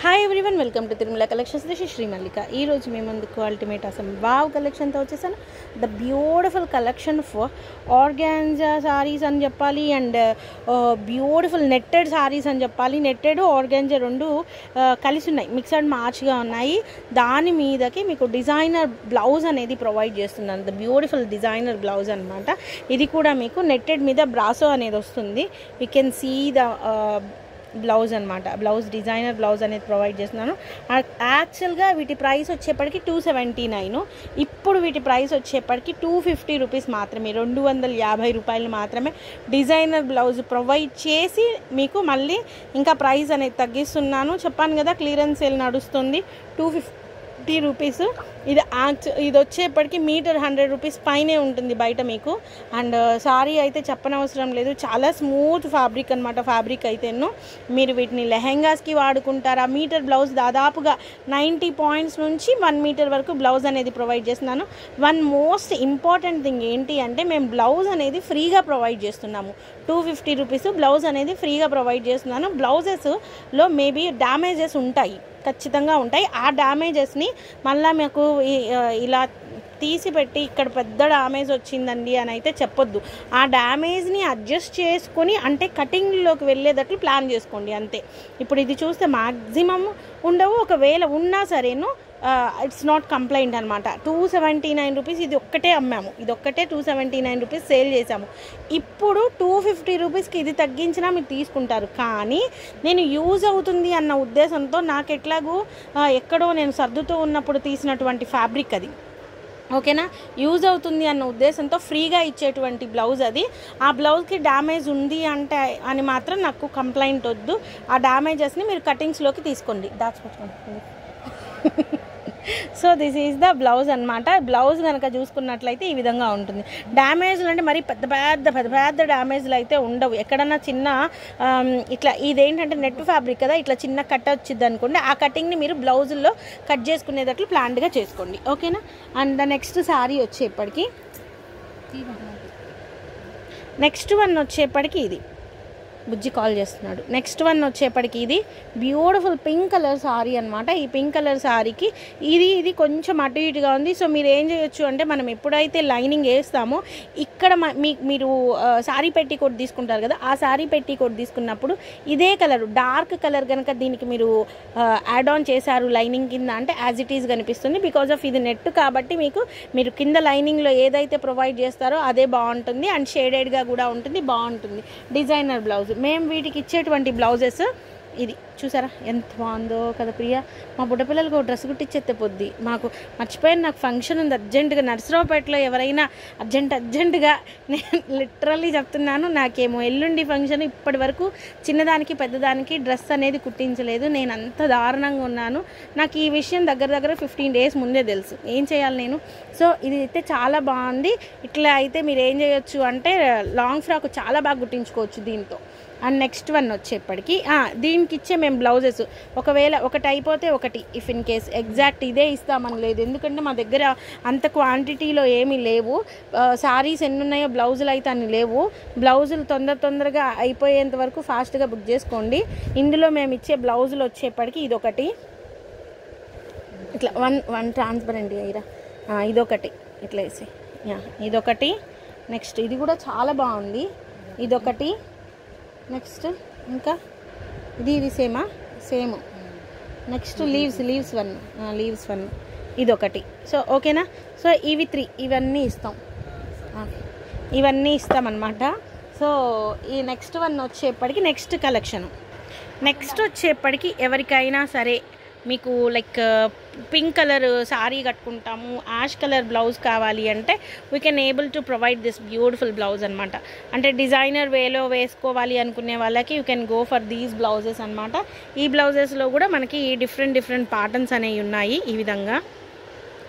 Hi everyone welcome to Tirumala collections this Shri Mallika ఈ రోజు మీ అల్టిమేట్ అసలు వావ్ కలెక్షన్తో వచ్చేసాను. The beautiful collection for organza saris అని చెప్పాలి అండ్ బ్యూటిఫుల్ నెట్టెడ్ సారీస్ అని చెప్పాలి. నెట్టెడ్ ఆర్గాన్జా రెండు uh, కలిసి ఉన్నాయి. మిక్సడ్ మార్చ్గా ఉన్నాయి. దాని మీదకి మీకు డిజైనర్ బ్లౌజ్ అనేది ప్రొవైడ్ చేస్తున్నాను. ద బ్యూటిఫుల్ డిజైనర్ బ్లౌజ్ అనమాట ఇది కూడా మీకు నెట్టెడ్ మీద బ్రాసో అనేది వస్తుంది. You can see the blouse అనమాట బ్లౌజ్ డిజైనర్ బ్లౌజ్ అనేది ప్రొవైడ్ చేస్తున్నాను. యాక్చువల్గా వీటి ప్రైస్ వచ్చేప్పటికి టూ సెవెంటీ నైన్. ఇప్పుడు వీటి ప్రైస్ వచ్చేప్పటికి టూ ఫిఫ్టీ రూపీస్ మాత్రమే. రెండు వందల యాభై రూపాయలు మాత్రమే డిజైనర్ బ్లౌజ్ ప్రొవైడ్ చేసి మీకు మళ్ళీ ఇంకా ప్రైస్ అనేది తగ్గిస్తున్నాను. చెప్పాను కదా క్లియరెన్స్ సేల్ నడుస్తుంది. టూ ఫిఫ్టీ రూపీస్ ఇది ఇది వచ్చేప్పటికి మీటర్ హండ్రెడ్ రూపీస్ పైనే ఉంటుంది బయట మీకు. అండ్ uh, సారీ అయితే చెప్పనవసరం లేదు. చాలా స్మూత్ ఫ్యాబ్రిక్ అనమాట ఫ్యాబ్రిక్ అయితేను. మీరు వీటిని లెహెంగాస్కి వాడుకుంటారా? మీటర్ బ్లౌజ్ దాదాపుగా నైంటీ పాయింట్స్ నుంచి వన్ మీటర్ వరకు బ్లౌజ్ అనేది ప్రొవైడ్ చేస్తున్నాను. వన్ మోస్ట్ ఇంపార్టెంట్ థింగ్ ఏంటి అంటే మేము బ్లౌజ్ అనేది ఫ్రీగా ప్రొవైడ్ చేస్తున్నాము. టూ ఫిఫ్టీ రూపీస్ బ్లౌజ్ అనేది ఫ్రీగా ప్రొవైడ్ చేస్తున్నాను. బ్లౌజెస్లో మేబీ డ్యామేజెస్ ఉంటాయి. ఖచ్చితంగా ఉంటాయి. ఆ డ్యామేజెస్ని మళ్ళీ మీకు ఇలా తీసి పెట్టి ఇక్కడ పెద్ద డ్యామేజ్ వచ్చిందండి అని అయితే చెప్పొద్దు. ఆ డ్యామేజ్ని అడ్జస్ట్ చేసుకొని అంటే కటింగ్లోకి వెళ్ళేటట్లు ప్లాన్ చేసుకోండి అంతే. ఇప్పుడు ఇది చూస్తే మ్యాక్సిమం ఉండవు ఒకవేళ ఉన్నా సరేను ఇట్స్ నాట్ కంప్లైంట్ అనమాట టూ సెవెంటీ నైన్ రూపీస్ ఇది ఒక్కటే అమ్మాము. ఇది ఒక్కటే two seventy nine rupees sale చేసాము ఇప్పుడు టూ ఫిఫ్టీ రూపీస్కి ఇది తగ్గించినా మీరు తీసుకుంటారు. కానీ నేను యూజ్ అవుతుంది అన్న ఉద్దేశంతో నాకు ఎట్లాగూ ఎక్కడో నేను సర్దుతూ ఉన్నప్పుడు తీసినటువంటి ఫ్యాబ్రిక్ అది. ఓకేనా? యూజ్ అవుతుంది అన్న ఉద్దేశంతో ఫ్రీగా ఇచ్చేటువంటి బ్లౌజ్ అది. ఆ బ్లౌజ్కి డ్యామేజ్ ఉంది అంటే అని మాత్రం నాకు కంప్లైంట్ వద్దు. ఆ డ్యామేజెస్ని మీరు కటింగ్స్లోకి తీసుకోండి. దాచిపెట్టుకోండి so this is the blouse అనమాట బ్లౌజ్ కనుక చూసుకున్నట్లయితే ఈ విధంగా ఉంటుంది. డ్యామేజ్లు అంటే మరి పెద్ద పెద్ద పెద్ద పెద్ద డ్యామేజ్లు అయితే ఉండవు. ఎక్కడన్నా చిన్న ఇట్లా ఇదేంటంటే నెట్ ఫ్యాబ్రిక్ కదా ఇట్లా చిన్న కట్ వచ్చింది అనుకోండి ఆ కటింగ్ని మీరు బ్లౌజుల్లో కట్ చేసుకునేటట్లు ప్లాన్డ్గా చేసుకోండి. ఓకేనా అండ్ ద నెక్స్ట్ శారీ వచ్చేప్పటికి? నెక్స్ట్ వన్ వచ్చేప్పటికి ఇది. బుజ్జి కాల్ చేస్తున్నాడు. నెక్స్ట్ వన్ వచ్చేప్పటికి ఇది బ్యూటిఫుల్ పింక్ కలర్ సారీ అనమాట ఈ పింక్ కలర్ సారీకి ఇది ఇది కొంచెం అటు ఇటుగా ఉంది. సో మీరు ఏం చేయొచ్చు అంటే మనం ఎప్పుడైతే లైనింగ్ వేస్తామో ఇక్కడ మీ మీరు సారీ పెట్టి కోట్ తీసుకుంటారు కదా ఆ సారీ పెట్టి కోట్ తీసుకున్నప్పుడు ఇదే కలర్ డార్క్ కలర్ కనుక దీనికి మీరు యాడ్ ఆన్ చేశారు లైనింగ్ కింద అంటే యాజ్ ఇట్ ఈస్ కనిపిస్తుంది. బికాజ్ ఆఫ్ ఇది నెట్ కాబట్టి మీకు మీరు కింద లైనింగ్లో ఏదైతే ప్రొవైడ్ చేస్తారో అదే బాగుంటుంది. అండ్ షేడెడ్గా కూడా ఉంటుంది బాగుంటుంది. డిజైనర్ బ్లౌజ్ మేము వీటికి ఇచ్చేటువంటి బ్లౌజెస్ ఇది. చూసారా ఎంత బాగుందో కదా ప్రియ? మా బుడ్డపిల్లలకు ఒక డ్రెస్ కుట్టించేస్తే పొద్ది. మాకు మర్చిపోయాను నాకు ఫంక్షన్ ఉంది అర్జెంటుగా. నర్సరావుపేటలో ఎవరైనా అర్జెంట్ అర్జెంటుగా నేను లిటరల్లీ చెప్తున్నాను నాకేమో ఎల్లుండి ఫంక్షన్ ఇప్పటి వరకు చిన్నదానికి పెద్దదానికి డ్రెస్ అనేది కుట్టించలేదు. నేను అంత దారుణంగా ఉన్నాను. నాకు ఈ విషయం దగ్గర దగ్గర ఫిఫ్టీన్ డేస్ ముందే తెలుసు. ఏం చేయాలి నేను? సో ఇది అయితే చాలా బాగుంది. ఇట్లా అయితే మీరు ఏం చేయొచ్చు అంటే లాంగ్ ఫ్రాక్ చాలా బాగా కుట్టించుకోవచ్చు దీంతో. అండ్ నెక్స్ట్ వన్ వచ్చేప్పటికి దీనికి ఇచ్చే మేము బ్లౌజెస్. ఒకవేళ ఒకటి అయిపోతే ఒకటి ఇఫ్ ఇన్ కేస్ ఎగ్జాక్ట్ ఇదే ఇస్తామని లేదు. ఎందుకంటే మా దగ్గర అంత క్వాంటిటీలో ఏమీ లేవు. సారీస్ ఎన్ని ఉన్నాయో బ్లౌజులు అయితే అని లేవు. బ్లౌజులు తొందర తొందరగా అయిపోయేంత వరకు ఫాస్ట్గా బుక్ చేసుకోండి. ఇందులో మేము ఇచ్చే బ్లౌజులు వచ్చేప్పటికి ఇదొకటి. ఇట్లా వన్ వన్ ట్రాన్స్పరెంట్ ఇరా. ఇదొకటి. ఇట్లా వేసి ఇదొకటి. నెక్స్ట్ ఇది కూడా చాలా బాగుంది. ఇదొకటి. నెక్స్ట్ ఇంకా? ఇది ఇది సేమా? Same. Next leaves leaves one leaves one ఇదొకటి. సో ఓకేనా? సో ఇవి త్రీ ఇవన్నీ ఇస్తాం. ఓకే. ఇవన్నీ ఇస్తామన్నమాట. సో ఈ నెక్స్ట్ వన్ వచ్చేప్పటికి నెక్స్ట్ కలెక్షన్ నెక్స్ట్ వచ్చేప్పటికి ఎవరికైనా సరే మీకు లైక్ పింక్ కలర్ శారీ కట్టుకుంటాము యాష్ కలర్ బ్లౌజ్ కావాలి అంటే we can able to provide this beautiful blouse అనమాట అంటే డిజైనర్ వేలో వేసుకోవాలి అనుకునే వాళ్ళకి you can go for these blouses అనమాట ఈ బ్లౌజెస్లో కూడా మనకి డిఫరెంట్ డిఫరెంట్ ప్యాటర్న్స్ అనేవి ఉన్నాయి ఈ విధంగా.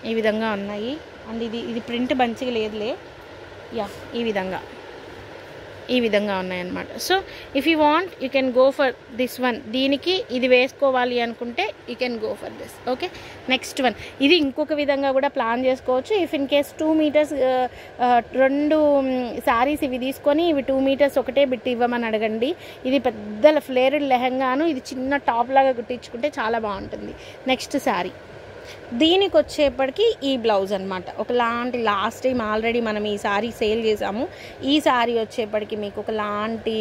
ఈ విధంగా ఉన్నాయి. అండ్ ఇది ఇది ప్రింట్ మంచిగా లేదులే. యా ఈ విధంగా. ఈ విధంగా ఉన్నాయన్నమాట. So if you want you can go for this one దీనికి ఇది వేసుకోవాలి అనుకుంటే you can go for this okay next one ఇది ఇంకొక విధంగా కూడా ప్లాన్ చేసుకోవచ్చు. If in case two metres రెండు um, శారీస్ ఇవి తీసుకొని ఇవి టూ మీటర్స్ ఒకటే బిట్టి ఇవ్వమని అడగండి. ఇది పెద్ద ఫ్లేర్డ్ లెహంగాను ఇది చిన్న టాప్ లాగా కుట్టించుకుంటే చాలా బాగుంటుంది. నెక్స్ట్ శారీ దీనికి వచ్చేప్పటికి ఈ బ్లౌజ్ అనమాట ఒకలాంటి లాస్ట్ టైం ఆల్రెడీ మనం ఈ సారీ సేల్ చేసాము. ఈ సారీ వచ్చేప్పటికి మీకు ఒకలాంటి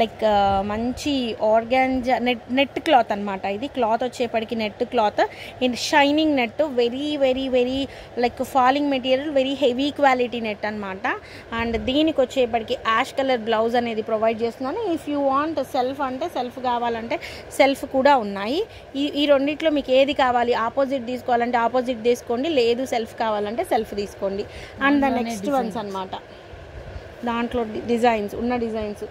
లైక్ మంచి ఆర్గాన్జా నెట్ నెట్ క్లాత్ అనమాట ఇది క్లాత్ వచ్చేప్పటికి net cloth. Shining net very very very like falling material very heavy quality net అనమాట అండ్ దీనికి వచ్చేప్పటికి యాష్ కలర్ బ్లౌజ్ అనేది ప్రొవైడ్ చేస్తున్నాను. ఇఫ్ యూ వాంట్ సెల్ఫ్ అంటే సెల్ఫ్ కావాలంటే సెల్ఫ్ కూడా ఉన్నాయి. ఈ ఈ రెండిట్లో మీకు ఏది కావాలి? ఆపోజిట్ తీసుకోవాలంటే ఆపోజిట్ తీసుకోండి లేదు సెల్ఫ్ కావాలంటే సెల్ఫ్ తీసుకోండి. అండ్ ద నెక్స్ట్ వన్స్ అనమాట దాంట్లో డిజైన్స్ ఉన్న డిజైన్స్.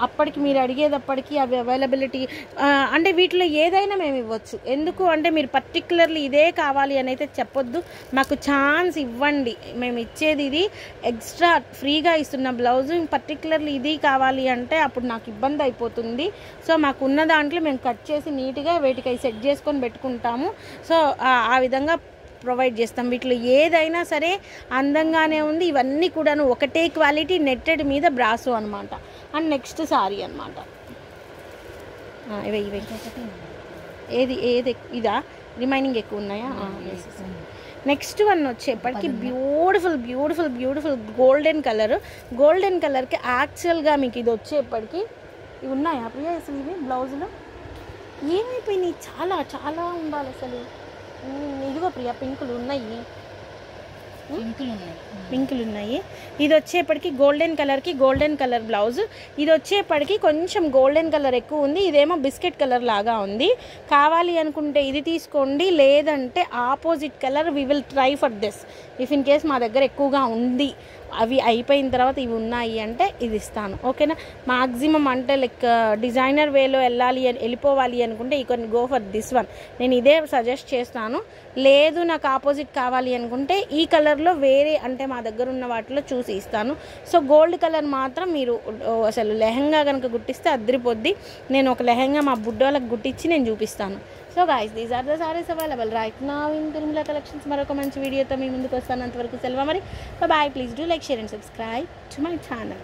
అప్పటికి మీరు అడిగేటప్పటికి అవి అవైలబిలిటీ అంటే వీటిలో ఏదైనా మేము ఇవ్వచ్చు. ఎందుకు అంటే మీరు పర్టికులర్లీ ఇదే కావాలి అని అయితే చెప్పొద్దు. మాకు ఛాన్స్ ఇవ్వండి. మేము ఇచ్చేది ఇది. ఎక్స్ట్రా ఫ్రీగా ఇస్తున్న బ్లౌజ్ పర్టికులర్లీ ఇది కావాలి అంటే అప్పుడు నాకు ఇబ్బంది అయిపోతుంది. సో మాకు ఉన్న దాంట్లో మేము కట్ చేసి నీట్గా వేటికై సెట్ చేసుకొని పెట్టుకుంటాము. సో ఆ- విధంగా ప్రొవైడ్ చేస్తాం. వీటిలో ఏదైనా సరే అందంగానే ఉంది. ఇవన్నీ కూడాను ఒకటే క్వాలిటీ నెట్టెడ్ మీద బ్రాసు అనమాట అండ్ నెక్స్ట్ సారీ అనమాట ఇవే ఇవే. ఏది ఏది ఇదా? రిమైనింగ్ ఎక్కువ ఉన్నాయా? నెక్స్ట్ వన్ వచ్చేప్పటికి beautiful beautiful beautiful golden colour. Golden కలర్కి యాక్చువల్గా మీకు ఇది వచ్చేప్పటికి ఇవి ఉన్నాయా ప్రియా అసలు ఇవి బ్లౌజ్లో? ఏమైపోయినాయి? చాలా చాలా ఉండాలి అసలు. ఇదిగో ప్రియా పింకులు ఉన్నాయి. పింకులు ఉన్నాయి. ఇది వచ్చేప్పటికి గోల్డెన్ కలర్కి గోల్డెన్ కలర్ బ్లౌజ్. ఇది వచ్చేప్పటికి కొంచెం గోల్డెన్ కలర్ ఎక్కువ ఉంది. ఇదేమో బిస్కెట్ కలర్ లాగా ఉంది. కావాలి అనుకుంటే ఇది తీసుకోండి. లేదంటే opposite colour we will try for this if in case మా దగ్గర ఎక్కువగా ఉంది. అవి అయిపోయిన తర్వాత ఇవి ఉన్నాయి అంటే ఇది ఇస్తాను. ఓకేనా? మాక్సిమం అంటే లైక్ డిజైనర్ వేలో వెళ్ళాలి అని వెళ్ళిపోవాలి అనుకుంటే ఈ కొన్ని గో ఫర్ దిస్ వన్. నేను ఇదే సజెస్ట్ చేస్తాను. లేదు నాకు ఆపోజిట్ కావాలి అనుకుంటే ఈ కలర్లో వేరే అంటే మా దగ్గర ఉన్న వాటిలో చూసి ఇస్తాను. సో గోల్డ్ కలర్ మాత్రం మీరు అసలు లెహంగా కనుక గుట్టిస్తే అద్దరిపోద్ది నేను ఒక లెహంగా మా బుడ్డోళ్ళకి గుట్టించి నేను చూపిస్తాను. So guys these are the saris available right నా ఇన్ తిరుమల కలెక్షన్స్ మరొక మంచి వీడియోతో మీ ముందుకు వస్తాను అంతవరకు సెలవు మరి bye please do like share and subscribe to my channel